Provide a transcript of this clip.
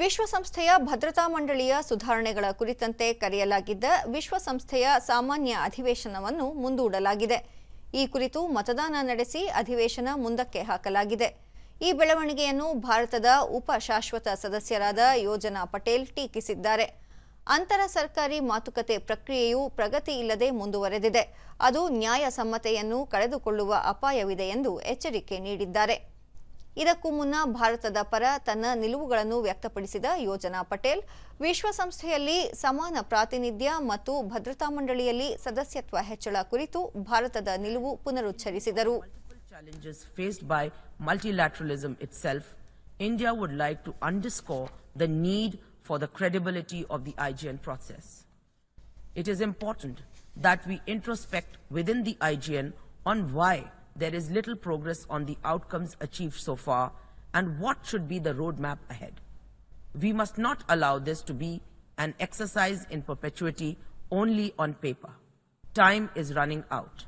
ವಿಶ್ವಸಂಸ್ಥೆಯ ಭದ್ರತಾ ಮಂಡಳಿಯ ಸುಧಾರಣೆಗಳ ಕುರಿತಂತೆ ಕರೆಯಲಾಗಿದ್ದ ವಿಶ್ವಸಂಸ್ಥೆಯ ಸಾಮಾನ್ಯ ಅಧಿವೇಶನವನ್ನು ಮುಂದೂಡಲಾಗಿದೆ. ಈ ಕುರಿತು ಮತದಾನ ನಡೆಸಿ ಅಧಿವೇಶನ ಮುಂದಕ್ಕೆ ಹಾಕಲಾಗಿದೆ. ಈ ಬೆಳವಣಿಗೆಯನ್ನು ಭಾರತದ ಉಪ ಶಾಶ್ವತ ಸದಸ್ಯರಾದ ಯೋಜನಾ ಪಟೇಲ್ ಟೀಕಿಸಿದ್ದಾರೆ. ಅಂತರ ಸರ್ಕಾರಿ ಮಾತುಕತೆ ಪ್ರಕ್ರಿಯೆಯು ಪ್ರಗತಿ ಇಲ್ಲದೆ ಮುಂದುವರೆದಿದೆ. ಅದು ನ್ಯಾಯಸಮ್ಮತೆಯನ್ನು ಕಳೆದುಕೊಳ್ಳುವ ಅಪಾಯವಿದೆ ಎಂದು ಎಚ್ಚರಿಕೆ ನೀಡಿದ್ದಾರೆ. ಇದಕ್ಕೂ ಮುನ್ನ ಭಾರತದ ಪರ ತನ್ನ ನಿಲುವುಗಳನ್ನು ವ್ಯಕ್ತಪಡಿಸಿದ ಯೋಜನಾ ಪಟೇಲ್ ವಿಶ್ವಸಂಸ್ಥೆಯಲ್ಲಿ ಸಮಾನ ಪ್ರಾತಿನಿಧ್ಯ ಮತ್ತು ಭದ್ರತಾ ಮಂಡಳಿಯಲ್ಲಿ ಸದಸ್ಯತ್ವ ಹೆಚ್ಚಳ ಕುರಿತು ಭಾರತದ ನಿಲುವು ಪುನರುಚ್ಚರಿಸಿದರು India would like to underscore the need for the credibility of the IGN process. It is important that we introspect within the IGN on why there is little progress on the outcomes achieved so far and what should be the roadmap ahead. We must not allow this to be an exercise in perpetuity only on paper. Time is running out.